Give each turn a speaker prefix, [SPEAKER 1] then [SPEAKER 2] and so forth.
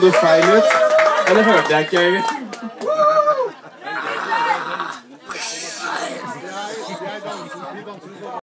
[SPEAKER 1] Du feil ut? Eller hørte jeg ikke?